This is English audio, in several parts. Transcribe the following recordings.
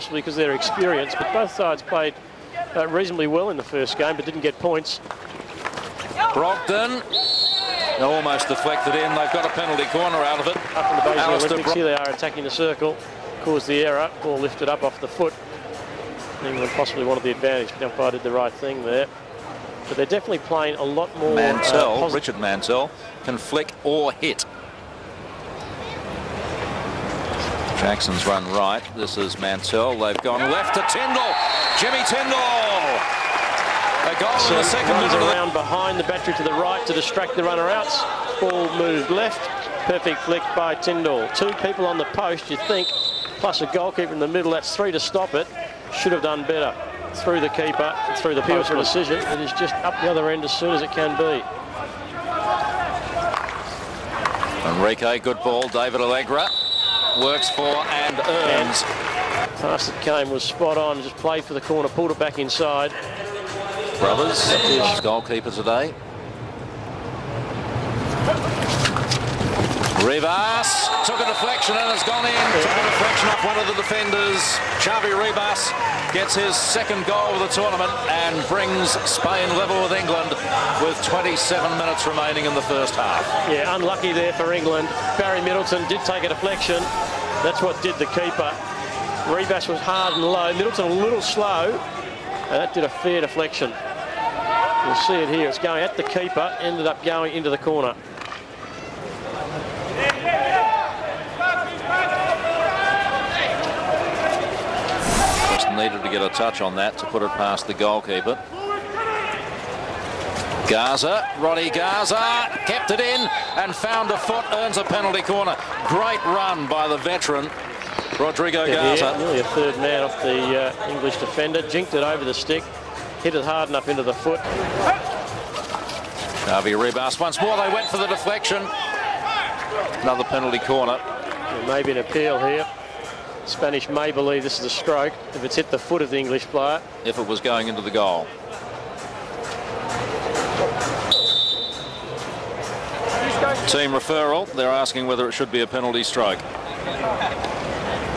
possibly because they're experienced, but both sides played uh, reasonably well in the first game, but didn't get points. Brogdon almost deflected in. They've got a penalty corner out of it. Up in the Beijing Alistair Olympics, here they are attacking the circle, caused the error, ball lifted up off the foot. England possibly wanted the advantage, but umpire did the right thing there. But they're definitely playing a lot more. Mantell, uh, Richard Mantell, can flick or hit. Jackson's run right. This is Mantell. They've gone left to Tindall. Jimmy Tindall. A goal so in the second runs around behind the battery to the right to distract the runner-outs. Ball moved left. Perfect flick by Tindall. Two people on the post, you think, plus a goalkeeper in the middle. That's three to stop it. Should have done better. Through the keeper, through the post decision. It is just up the other end as soon as it can be. Enrique, good ball. David Alegre works for and earns. Pass that came was spot on, just played for the corner, pulled it back inside. Brothers, goalkeeper today. Ribas took a deflection and has gone in. Took a deflection off one of the defenders. Xavi Ribas gets his second goal of the tournament and brings Spain level with England with 27 minutes remaining in the first half. Yeah, unlucky there for England. Barry Middleton did take a deflection. That's what did the keeper. Ribas was hard and low. Middleton a little slow. And that did a fair deflection. You'll see it here. It's going at the keeper, ended up going into the corner. Needed to get a touch on that to put it past the goalkeeper. Garza, Roddy Garza, kept it in and found a foot, earns a penalty corner. Great run by the veteran, Rodrigo yeah, Garza. Yeah, nearly a third man off the uh, English defender, jinked it over the stick, hit it hard enough into the foot. Xavi Ribas once more, they went for the deflection. Another penalty corner. Maybe an appeal here. Spanish may believe this is a stroke if it's hit the foot of the English player. If it was going into the goal. Team referral, they're asking whether it should be a penalty stroke.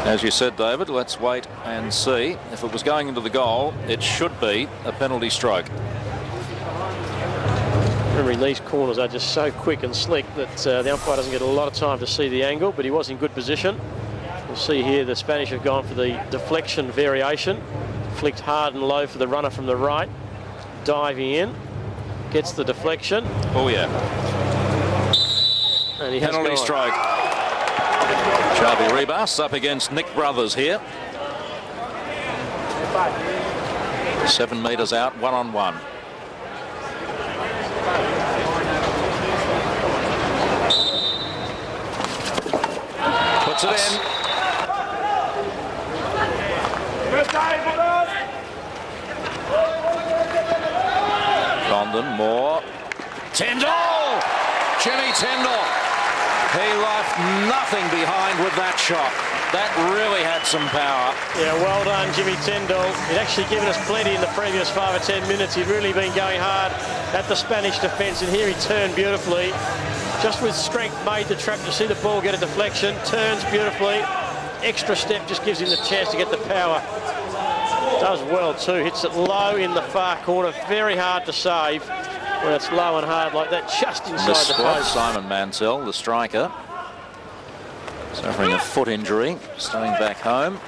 As you said, David, let's wait and see. If it was going into the goal, it should be a penalty stroke. Remembering these corners are just so quick and slick that uh, the umpire doesn't get a lot of time to see the angle, but he was in good position. You'll see here the Spanish have gone for the deflection variation. Flicked hard and low for the runner from the right. Diving in. Gets the deflection. Oh, yeah. And he has Penalty strike. Charlie Ribas up against Nick Brothers here. Seven metres out, one on one. It in. Condon, Moore. Tindall! Jimmy Tindall. He left nothing behind with that shot. That really had some power. Yeah, well done, Jimmy Tindall. He'd actually given us plenty in the previous five or ten minutes. He'd really been going hard at the Spanish defence, and here he turned beautifully. Just with strength made the trap. You see the ball get a deflection, turns beautifully. Extra step just gives him the chance to get the power. Does well too, hits it low in the far corner, very hard to save when it's low and hard like that, just inside the, the post. Simon Mantell, the striker, suffering a foot injury, staying back home.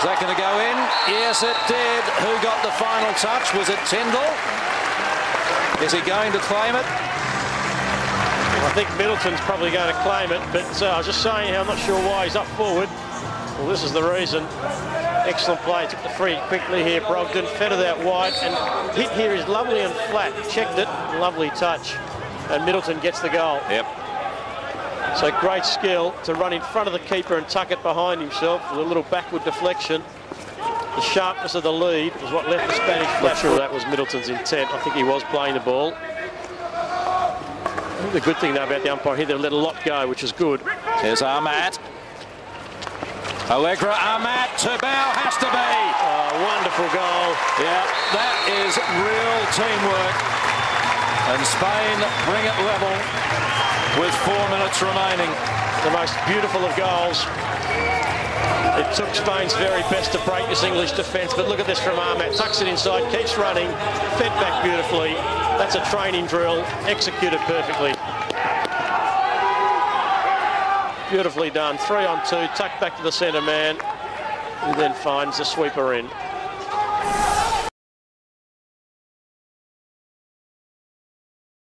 Is that going to go in? Yes, it did. Who got the final touch? Was it Tindall? Is he going to claim it? I think Middleton's probably going to claim it, but uh, I was just saying I'm not sure why he's up forward. Well, this is the reason. Excellent play. Took the free quickly here. Brogdon fed it out wide. And hit here is lovely and flat. Checked it. Lovely touch. And Middleton gets the goal. Yep. So great skill to run in front of the keeper and tuck it behind himself with a little backward deflection. The sharpness of the lead was what left the Spanish flat. sure that was Middleton's intent. I think he was playing the ball. The good thing though about the umpire here, they let a lot go, which is good. Here's Amat. Alegre Amat Tubau has to be. Oh, wonderful goal. Yeah, that is real teamwork. And Spain bring it level with four minutes remaining. The most beautiful of goals. It took Spain's very best to break this English defence, but look at this from Ahmed. Tucks it inside, keeps running, fed back beautifully. That's a training drill, executed perfectly. Beautifully done. Three on two, tucked back to the centre man, who then finds the sweeper in.